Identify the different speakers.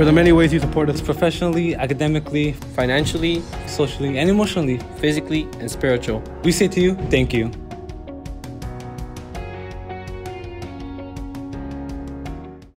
Speaker 1: for the many ways you support us
Speaker 2: professionally, academically,
Speaker 3: financially,
Speaker 2: socially, and emotionally.
Speaker 3: physically, and spiritual.
Speaker 2: We say to you, thank you.